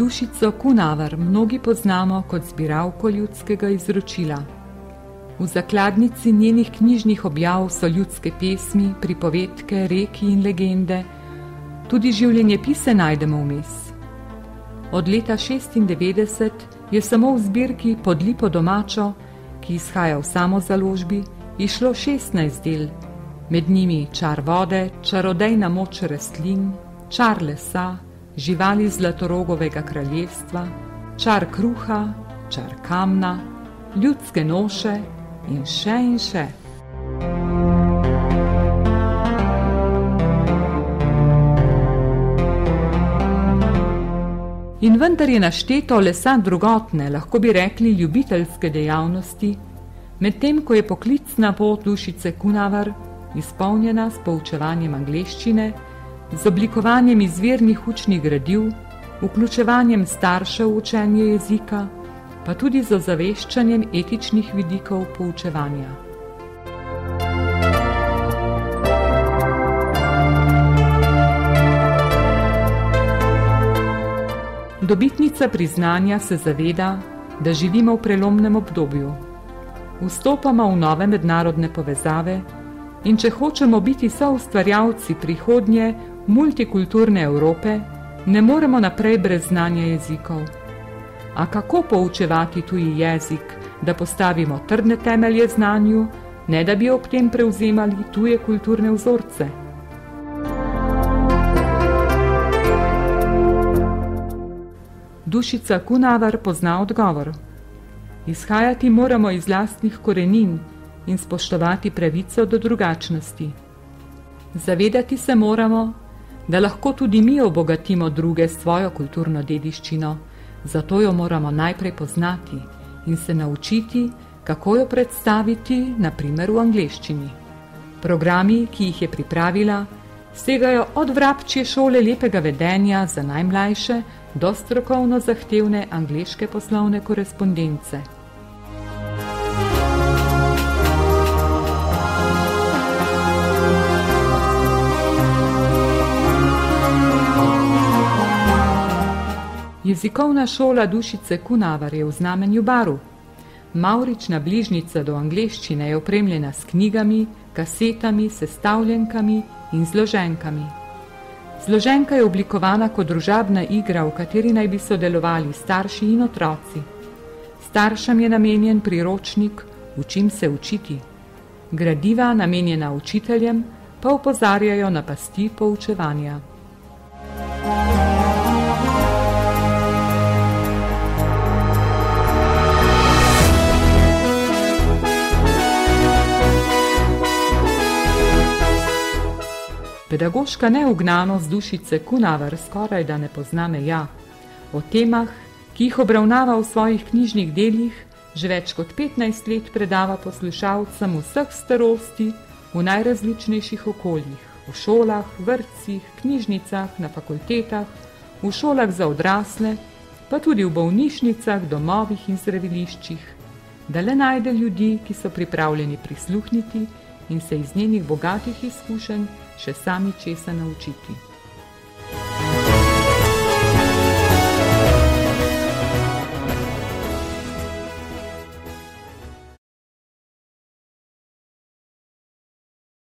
Dušico Kunavar mnogi poznamo kot zbiralko ljudskega izročila. V zakladnici njenih knjižnih objav so ljudske pesmi, pripovedke, reki in legende, tudi življenje pise najdemo vmes. Od leta 96 je samo v zbirki Podlipo domačo, ki izhaja v samo založbi, išlo 16 del, med njimi čar vode, čarodejna moč rastlin, čar lesa, živali Zlatorogovega kraljestva, čar kruha, čar kamna, ljudske noše in še in še. In vendar je našteto lesa drugotne, lahko bi rekli ljubiteljske dejavnosti, medtem ko je poklicna pot dušice Kunavar izpolnjena s poučevanjem angleščine, z oblikovanjem izvirnih učnih gradiv, vključevanjem staršev v učenje jezika, pa tudi z ozaveščanjem etičnih vidikov poučevanja. Dobitnica priznanja se zaveda, da živimo v prelomnem obdobju. Vstopamo v nove mednarodne povezave in če hočemo biti soustvarjalci prihodnje multikulturne Evrope, ne moremo naprej brez znanja jezikov. A kako poučevati tuji jezik, da postavimo trdne temelje znanju, ne da bi ob tem prevzemali tuje kulturne vzorce? Dušica Kunavar pozna odgovor. Izhajati moramo iz lastnih korenin in spoštovati pravico do drugačnosti. Zavedati se moramo, da lahko tudi mi obogatimo druge s svojo kulturno dediščino, zato jo moramo najprej poznati in se naučiti, kako jo predstaviti, naprimer v angleščini. Programi, ki jih je pripravila, segajo od vrabčje šole lepega vedenja za najmlajše do strokovno zahtevne angleške poslovne korespondence. Jezikovna šola Dušice Kunavar je v znamenju baru. Maurična bližnica do angleščine je opremljena s knjigami, kasetami, sestavljenkami in zloženkami. Zloženka je oblikovana kot družabna igra, v kateri naj bi sodelovali starši in otroci. Staršem je namenjen priročnik Učim se učiti. Gradiva, namenjena učiteljem, pa upozarjajo na pasti poučevanja. Pedagoška neugnanost dušice Kunavar skoraj da ne pozna meja. O temah, ki jih obravnava v svojih knjižnih delih, že več kot 15 let predava poslušalcem vseh starosti v najrazličnejših okoljih, v šolah, vrtcih, knjižnicah, na fakultetah, v šolah za odrasle, pa tudi v bolnišnicah, domovih in zdraviliščih, da le najde ljudi, ki so pripravljeni prisluhniti in se iz njenih bogatih izkušenj še sami česa naučiti.